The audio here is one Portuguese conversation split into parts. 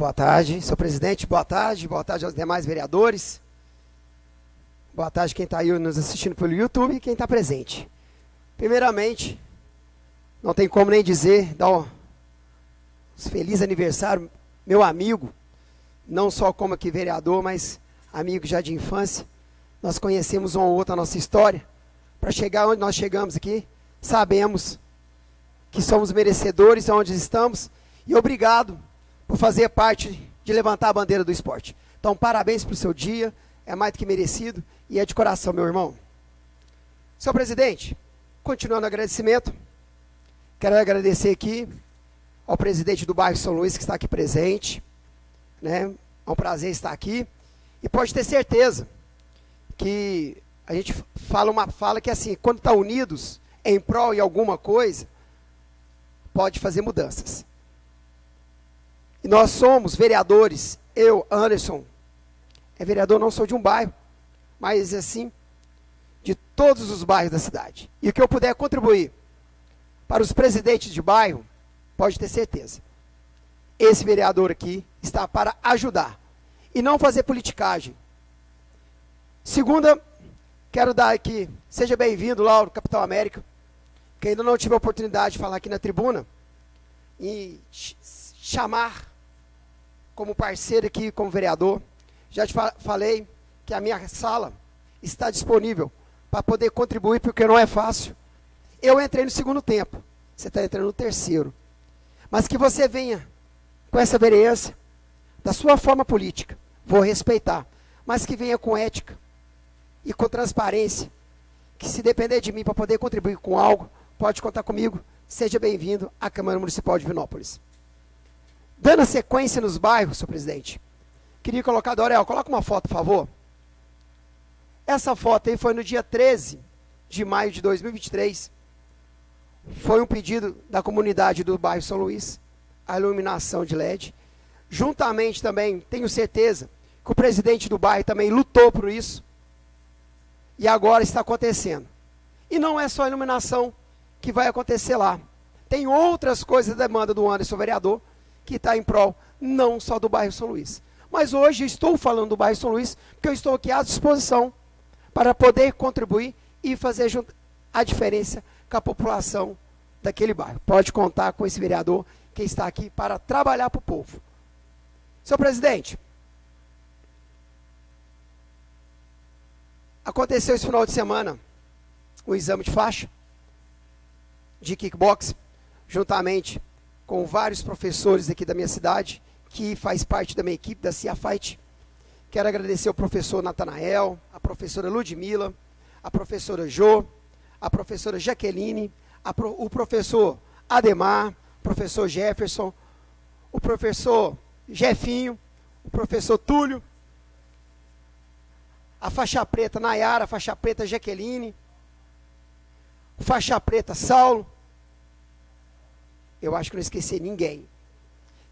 Boa tarde, senhor presidente. Boa tarde. Boa tarde aos demais vereadores. Boa tarde quem está aí nos assistindo pelo YouTube e quem está presente. Primeiramente, não tem como nem dizer, dar um feliz aniversário, meu amigo, não só como aqui vereador, mas amigo já de infância. Nós conhecemos um ou outro a nossa história. Para chegar onde nós chegamos aqui, sabemos que somos merecedores onde estamos e obrigado por fazer parte de levantar a bandeira do esporte. Então, parabéns para o seu dia, é mais do que merecido e é de coração, meu irmão. Senhor presidente, continuando o agradecimento, quero agradecer aqui ao presidente do bairro São Luís que está aqui presente. Né? É um prazer estar aqui. E pode ter certeza que a gente fala uma fala que assim, quando está unidos em prol de alguma coisa, pode fazer mudanças. E nós somos vereadores, eu, Anderson, é vereador, não sou de um bairro, mas assim, de todos os bairros da cidade. E o que eu puder contribuir para os presidentes de bairro, pode ter certeza. Esse vereador aqui está para ajudar e não fazer politicagem. Segunda, quero dar aqui, seja bem-vindo, Lauro, Capitão América, que ainda não tive a oportunidade de falar aqui na tribuna, e chamar como parceiro aqui, como vereador. Já te fa falei que a minha sala está disponível para poder contribuir, porque não é fácil. Eu entrei no segundo tempo, você está entrando no terceiro. Mas que você venha com essa vereança, da sua forma política, vou respeitar, mas que venha com ética e com transparência, que se depender de mim para poder contribuir com algo, pode contar comigo. Seja bem-vindo à Câmara Municipal de Vinópolis. Dando sequência nos bairros, senhor presidente, queria colocar, Dorel, coloca uma foto, por favor. Essa foto aí foi no dia 13 de maio de 2023. Foi um pedido da comunidade do bairro São Luís, a iluminação de LED. Juntamente também, tenho certeza, que o presidente do bairro também lutou por isso. E agora está acontecendo. E não é só a iluminação que vai acontecer lá. Tem outras coisas da demanda do Anderson vereador, que está em prol não só do bairro São Luís. Mas hoje estou falando do bairro São Luís, porque eu estou aqui à disposição para poder contribuir e fazer a diferença com a população daquele bairro. Pode contar com esse vereador que está aqui para trabalhar para o povo. Senhor presidente, aconteceu esse final de semana o exame de faixa de kickbox, juntamente com vários professores aqui da minha cidade, que faz parte da minha equipe da CIA Fight. Quero agradecer ao professor Natanael, a professora Ludmila, a professora Jo, a professora Jaqueline, pro, o professor Ademar, professor Jefferson, o professor Jefinho, o professor Túlio, a faixa preta Nayara, a faixa preta Jaqueline, o faixa preta Saulo, eu acho que não esqueci ninguém.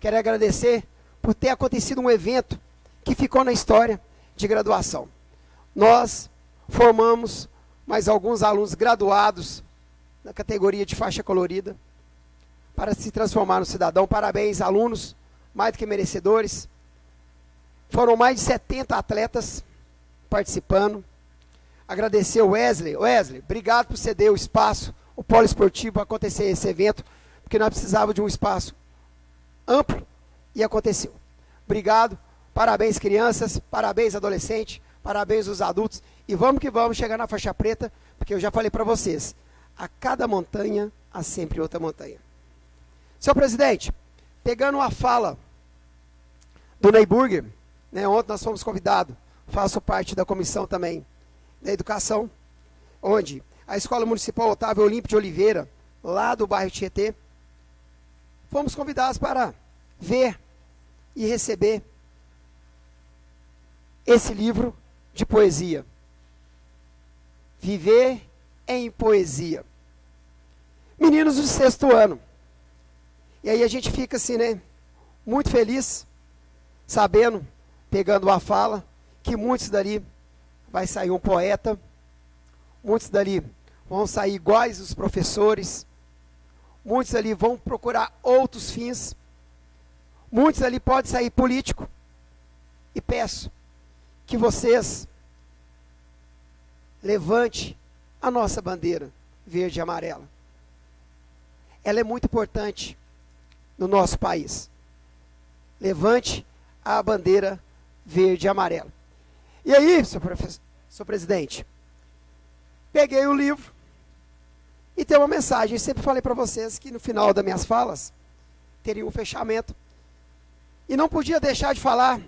Quero agradecer por ter acontecido um evento que ficou na história de graduação. Nós formamos mais alguns alunos graduados na categoria de faixa colorida para se transformar no cidadão. Parabéns, alunos, mais do que merecedores. Foram mais de 70 atletas participando. Agradecer o Wesley. Wesley, obrigado por ceder o espaço, o polo esportivo, para acontecer esse evento porque nós precisávamos de um espaço amplo e aconteceu. Obrigado, parabéns crianças, parabéns adolescentes, parabéns os adultos. E vamos que vamos chegar na faixa preta, porque eu já falei para vocês, a cada montanha há sempre outra montanha. Senhor presidente, pegando a fala do Neyburger, né, ontem nós fomos convidados, faço parte da comissão também da educação, onde a Escola Municipal Otávio Olímpio de Oliveira, lá do bairro Tietê, fomos convidados para ver e receber esse livro de poesia. Viver em poesia. Meninos do sexto ano. E aí a gente fica assim, né? Muito feliz, sabendo, pegando a fala, que muitos dali vai sair um poeta, muitos dali vão sair iguais os professores, Muitos ali vão procurar outros fins. Muitos ali podem sair político. E peço que vocês levante a nossa bandeira verde e amarela. Ela é muito importante no nosso país. Levante a bandeira verde e amarela. E aí, senhor, senhor presidente, peguei o livro e tem uma mensagem. Eu sempre falei para vocês que no final das minhas falas teria um fechamento. E não podia deixar de falar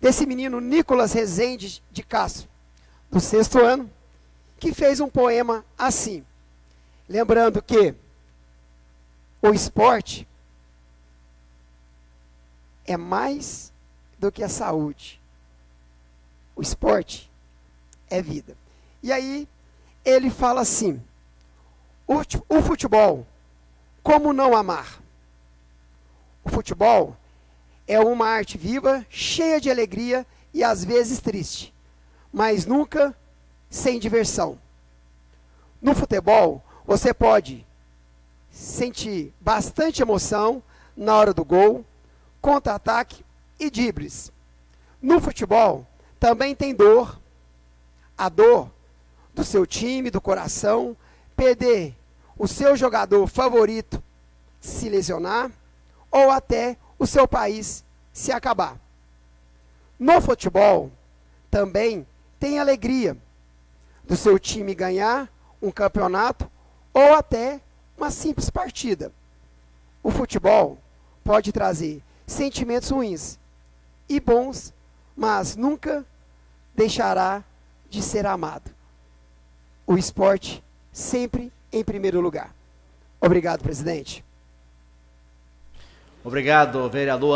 desse menino Nicolas Rezende de Castro, do sexto ano, que fez um poema assim. Lembrando que o esporte é mais do que a saúde. O esporte é vida. E aí ele fala assim: o futebol, como não amar? O futebol é uma arte viva, cheia de alegria e às vezes triste, mas nunca sem diversão. No futebol, você pode sentir bastante emoção na hora do gol, contra-ataque e dribles. No futebol, também tem dor, a dor do seu time, do coração, perder o seu jogador favorito se lesionar ou até o seu país se acabar. No futebol, também tem alegria do seu time ganhar um campeonato ou até uma simples partida. O futebol pode trazer sentimentos ruins e bons, mas nunca deixará de ser amado. O esporte sempre em primeiro lugar. Obrigado, presidente. Obrigado, vereador.